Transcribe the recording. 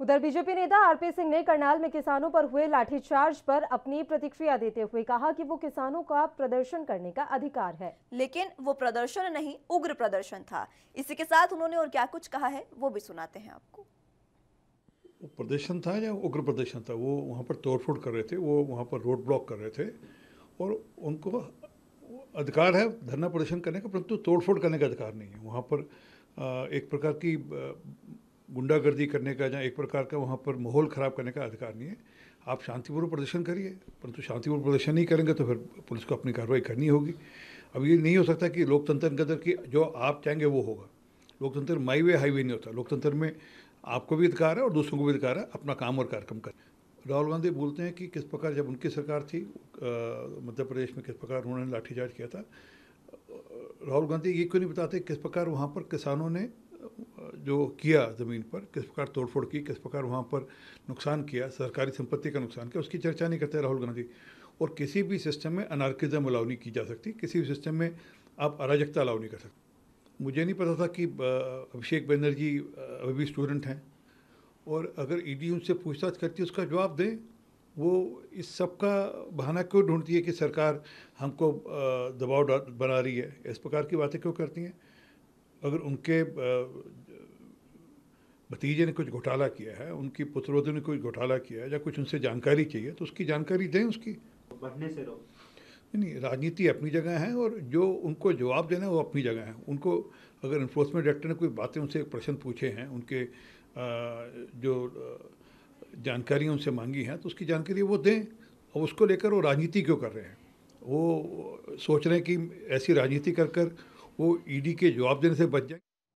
उधर बीजेपी नेता आरपी सिंह ने करनाल में किसानों पर हुए लाठीचार्ज पर अपनी प्रतिक्रिया देते हुए कहा कि वो किसानों का प्रदर्शन करने का अधिकार है। लेकिन वो प्रदर्शन नहीं उग्र प्रदर्शन था। इसी के साथ उन्होंने और क्या कुछ कहा है वो भी सुनाते हैं आपको। वो प्रदर्शन था या उग्र प्रदर्शन था? वो वहाँ पर तोड़फोड़ कर रहे थे वो वहाँ पर रोड ब्लॉक कर रहे थे और उनको अधिकार है धरना प्रदर्शन करने का परंतु तोड़फोड़ करने का अधिकार नहीं है। वहाँ पर एक प्रकार की गुंडागर्दी करने का या एक प्रकार का वहाँ पर माहौल ख़राब करने का अधिकार नहीं है। आप शांतिपूर्ण प्रदर्शन करिए, परंतु शांतिपूर्ण प्रदर्शन नहीं करेंगे तो फिर पुलिस को अपनी कार्रवाई करनी होगी। अब ये नहीं हो सकता कि लोकतंत्र के अंदर कि जो आप चाहेंगे वो होगा। लोकतंत्र माई वे हाईवे नहीं होता। लोकतंत्र में आपको भी अधिकार है और दूसरों को भी अधिकार है, अपना काम और कार्यक्रम कर। राहुल गांधी बोलते हैं कि किस प्रकार जब उनकी सरकार थी मध्य प्रदेश में किस प्रकार उन्होंने लाठीचार्ज किया था राहुल गांधी ये क्यों नहीं बताते किस प्रकार वहाँ पर किसानों ने जो किया ज़मीन पर, किस प्रकार तोड़फोड़ की, किस प्रकार वहाँ पर नुकसान किया, सरकारी संपत्ति का नुकसान किया, उसकी चर्चा नहीं करते राहुल गांधी। और किसी भी सिस्टम में अनार्किज्म अलाउ नहीं की जा सकती, किसी भी सिस्टम में आप अराजकता अलाउ नहीं कर सकते। मुझे नहीं पता था कि अभिषेक बनर्जी अभी भी स्टूडेंट हैं। और अगर ईडी उनसे पूछताछ करती है, उसका जवाब दें, वो इस सब का बहाना क्यों ढूंढती है कि सरकार हमको दबाव बना रही है? इस प्रकार की बातें क्यों करती हैं? अगर उनके भतीजे ने कुछ घोटाला किया है उनकी पुत्रों ने कुछ घोटाला किया है या कुछ उनसे जानकारी चाहिए तो उसकी जानकारी दें उसकी। बढ़ने से रोक। नहीं राजनीति अपनी जगह है और जो उनको जवाब देना है वो अपनी जगह है। उनको अगर इन्फोर्समेंट डायरेक्टर ने कोई बातें उनसे प्रश्न पूछे हैं उनके जो जानकारी उनसे मांगी हैं तो उसकी जानकारी वो दें। और उसको लेकर वो राजनीति क्यों कर रहे हैं? वो सोच रहे हैं कि ऐसी राजनीति कर कर वो ईडी के जवाब देने से बच जाए।